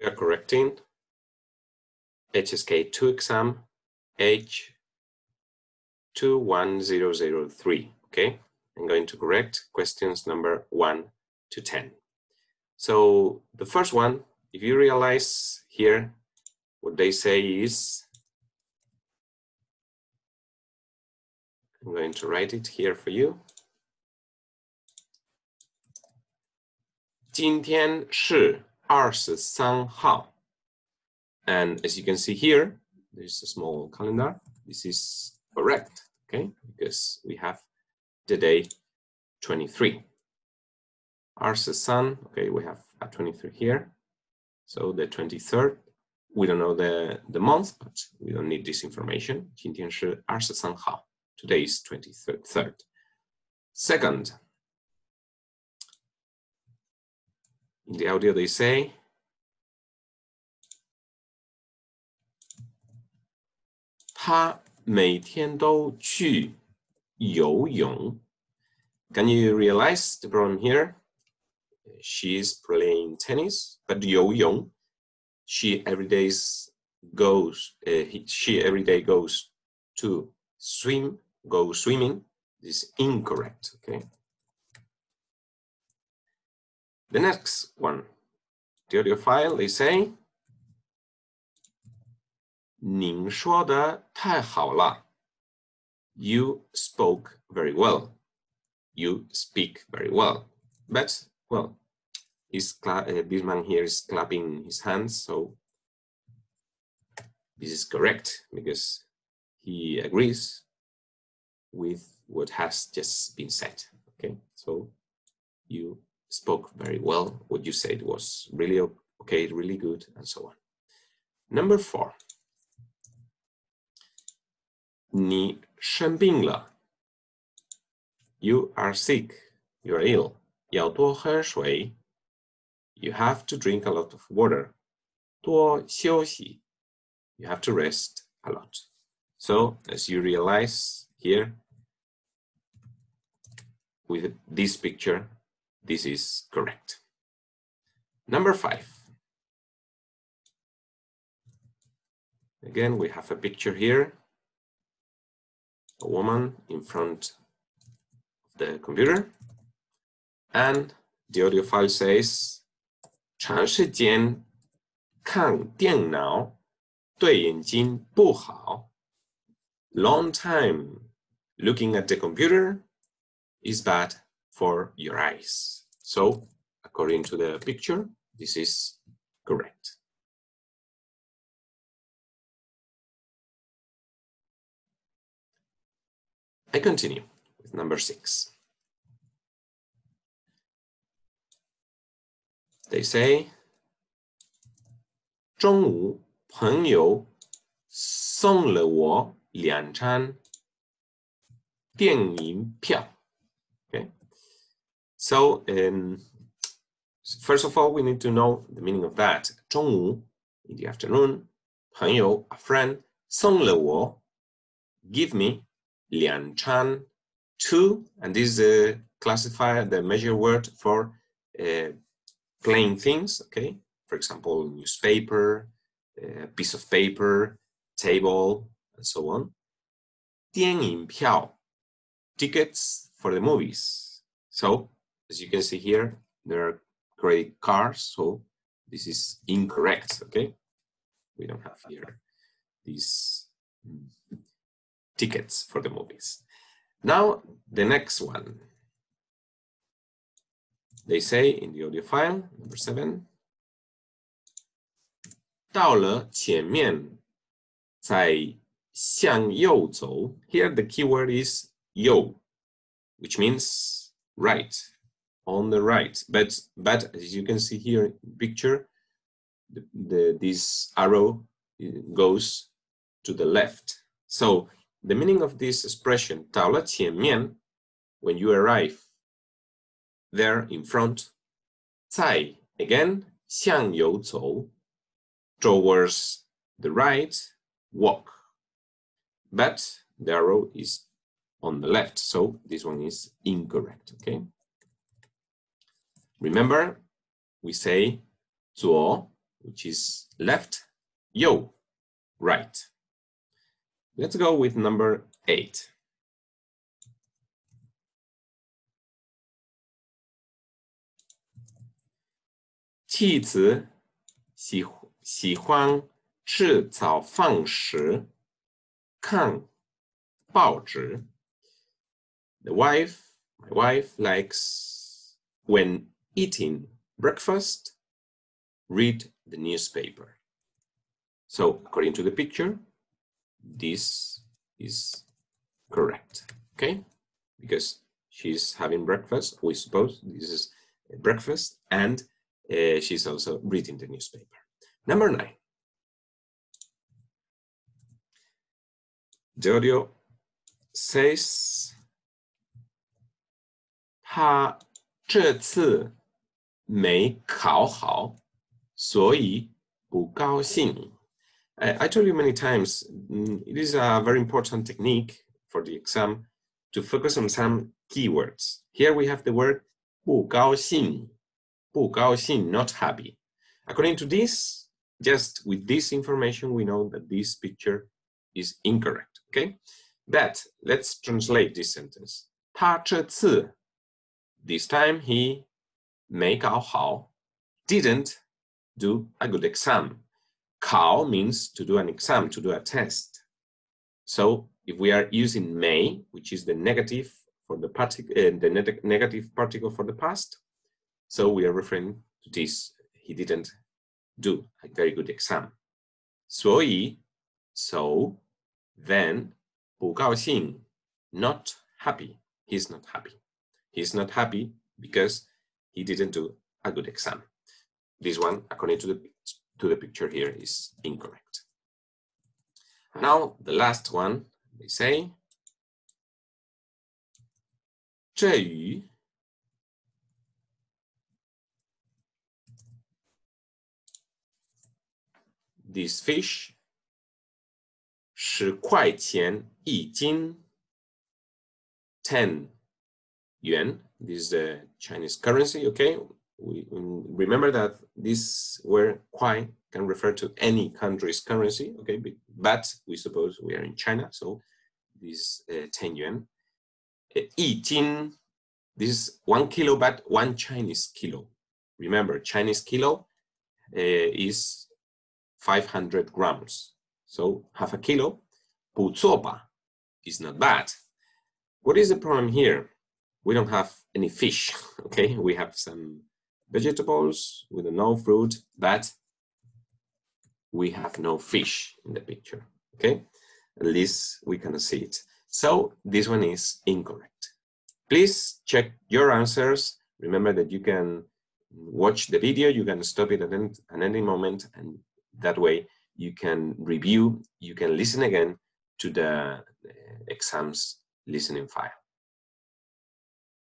We are correcting HSK2 exam H21003, okay? I'm going to correct questions number 1 to 10. So the first one, if you realize here, what they say is, I'm going to write it here for you. 今天是 二十三号. And as you can see here, there's a small calendar. This is correct, okay? Because we have the day 23. Ours sun, okay, we have a 23 here. So the 23rd, we don't know the, the month, but we don't need this information. 今天是二十三号. Today is 23rd. Second, In the audio, they say, Can you realize the problem here? She's playing tennis, but 游泳 she every day goes uh, she every day goes to swim go swimming. This is incorrect okay? The next one, the audio file, they say, 您说的太好了. You spoke very well. You speak very well. But, well, he's uh, this man here is clapping his hands, so this is correct because he agrees with what has just been said. Okay, so you spoke very well, what you said was really okay, really good, and so on. Number four, Ni Shambingla. You are sick, you're ill. Yao You have to drink a lot of water. You have to rest a lot. So, as you realize here, with this picture, this is correct. Number five. Again, we have a picture here a woman in front of the computer. And the audio file says, 长时间看电脑对眼睛不好. Long time looking at the computer is bad for your eyes. So, according to the picture, this is correct. I continue with number six. They say, 中午朋友送了我两张电影票. Okay, so um, first of all, we need to know the meaning of that. 中午 in the afternoon, 朋友 a friend, 送了我 give me Lian Chan, two, and this is the classifier, the measure word for uh, plain things, okay? For example, newspaper, a uh, piece of paper, table, and so on. 电影票, tickets for the movies. So, as you can see here, there are credit cards, so this is incorrect, okay? We don't have here these tickets for the movies. Now, the next one. They say in the audio file, number seven, 到了前面，再向右走. Here the keyword is 右, which means right, on the right. But, but as you can see here in the picture, the, the, this arrow goes to the left. So the meaning of this expression, Tao Le Mian, when you arrive there in front, tai again, Xiang You Zou, towards the right, walk. But the arrow is on the left, so this one is incorrect, okay? Remember, we say zuo, which is left, yo, right. Let's go with number eight. Qi xi, huang, chi zao fang shi, kang, bao zhi. The wife, my wife likes when eating breakfast, read the newspaper. So according to the picture, this is correct, okay? Because she's having breakfast, we suppose this is breakfast, and uh, she's also reading the newspaper. Number nine. Giorgio says 他这次 没考好，所以不高兴。I, I told you many times, mm, it is a very important technique for the exam to focus on some keywords. Here we have the word 不高兴不高兴, not happy. According to this, just with this information, we know that this picture is incorrect, okay? But let's translate this sentence. 他这次, this time he 没搞好, didn't do a good exam. 考 means to do an exam, to do a test. So if we are using may, which is the negative for the, partic uh, the negative particle for the past, so we are referring to this. He didn't do a very good exam. 所以, so, then, 不高兴, not happy. He's not happy. He's not happy because he didn't do a good exam. This one, according to the, to the picture here, is incorrect. Now, the last one, they say, 这鱼 this fish 十块钱一斤 10 yuan this is the Chinese currency, okay? We, remember that this word quai can refer to any country's currency, okay? But we suppose we are in China, so this uh, 10 yuan. Uh, yi this is one kilo, but one Chinese kilo. Remember, Chinese kilo uh, is 500 grams. So half a kilo. Puzopa is not bad. What is the problem here? We don't have any fish, okay? We have some vegetables with no fruit, but we have no fish in the picture, okay? At least we can see it. So this one is incorrect. Please check your answers. Remember that you can watch the video, you can stop it at any, at any moment and that way you can review, you can listen again to the exams listening file.